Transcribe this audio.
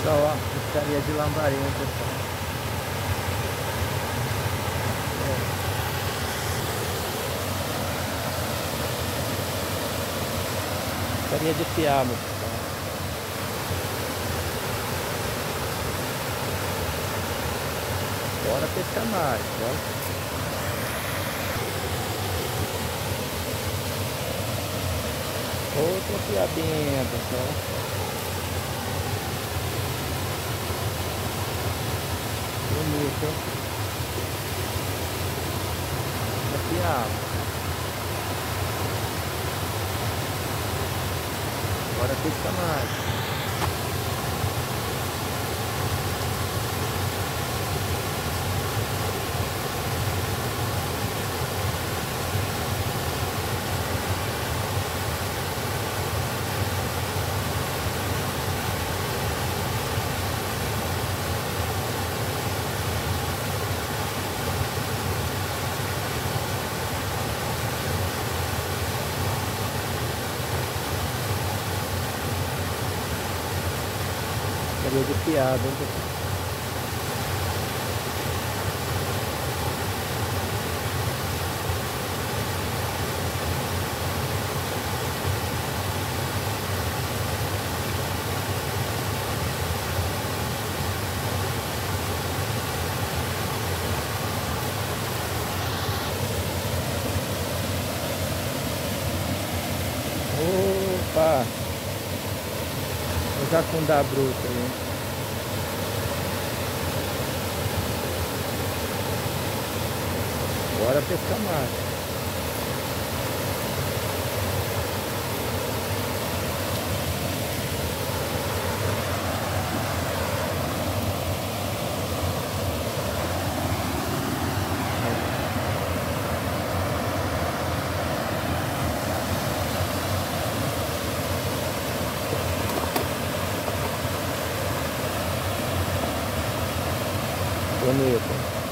Pessoal, ó, pescaria de lambarinho, pessoal. É. Pescaria de pessoal. Bora pescar mais, bora. Outra piadinha, pessoal. Bonito. Aqui a água. Agora pesca mais. Seria de piada, hein? Jacundá bruto aí. Bora pescar mais. стороны это.